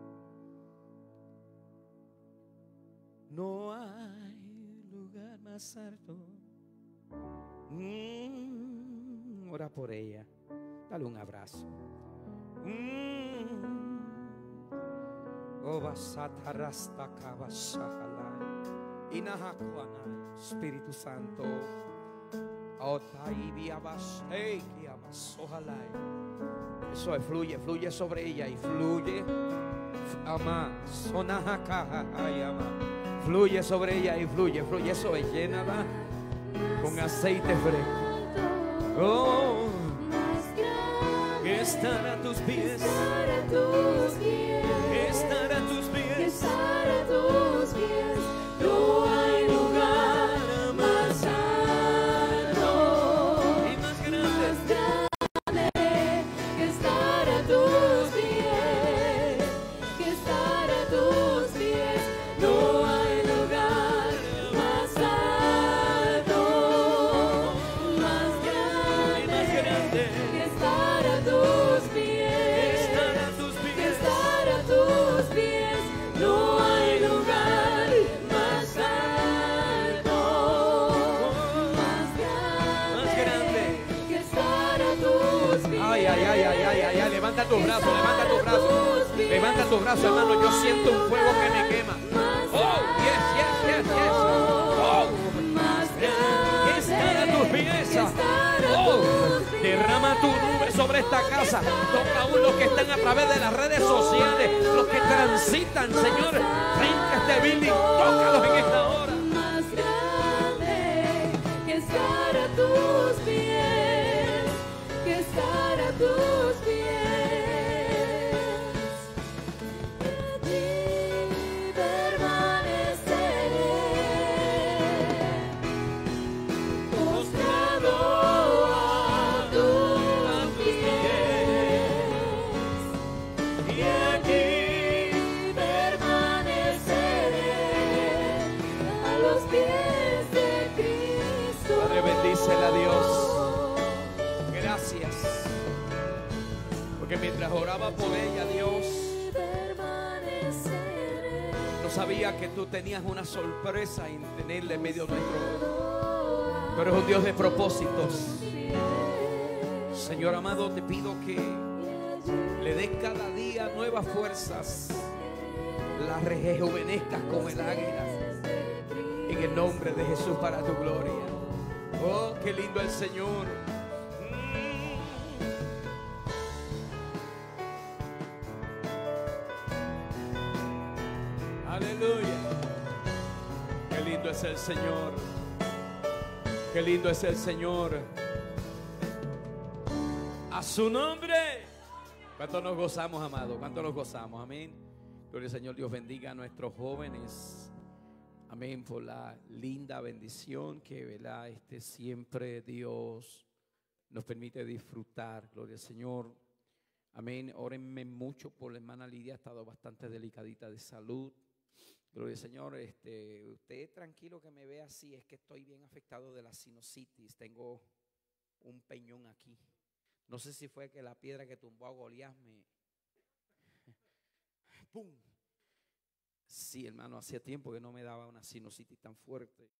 No hay lugar más alto. Mm, ora por ella. Un abrazo. Mm. Obasata rasta kabashahalai. Inahakuanai. Espíritu Santo. Otai biabashei amasohalai. Eso es, fluye, fluye sobre ella y fluye. Ama, sonahaka, ay, ama. Fluye sobre ella y fluye, fluye. Eso es, llénala con aceite fresco. Oh, Estar a tus pies. Estar a tus tus brazos, levanta tus brazos. Levanta tus brazos, hermano. Yo siento un fuego que me quema. Oh, yes, yes, yes, yes. Oh, estar a tus pies. Oh, derrama tu nube sobre esta casa. Toca aún los que están a través de las redes sociales, los que transitan, Señor, frente este building. Tócalos en esta hora. estar a tus pies, que estar a tus Oraba por ella, Dios, no sabía que tú tenías una sorpresa en tenerle en medio nuestro. Tú eres un Dios de propósitos. Señor amado, te pido que le des cada día nuevas fuerzas. Las rejuvenezcas como el águila. En el nombre de Jesús para tu gloria. Oh, qué lindo el Señor. El Señor. Qué lindo es el Señor. A su nombre. ¿Cuánto nos gozamos, amado? ¿Cuánto nos gozamos? Amén. Gloria al Señor. Dios bendiga a nuestros jóvenes. Amén. Por la linda bendición que, ¿verdad? Este siempre Dios nos permite disfrutar. Gloria al Señor. Amén. Órenme mucho por la hermana Lidia. Ha estado bastante delicadita de salud. Gloria al Señor. Este, usted tranquilo que me ve así. Es que estoy bien afectado de la sinusitis. Tengo un peñón aquí. No sé si fue que la piedra que tumbó a Goliat me. ¡Pum! Sí, hermano, hacía tiempo que no me daba una sinusitis tan fuerte.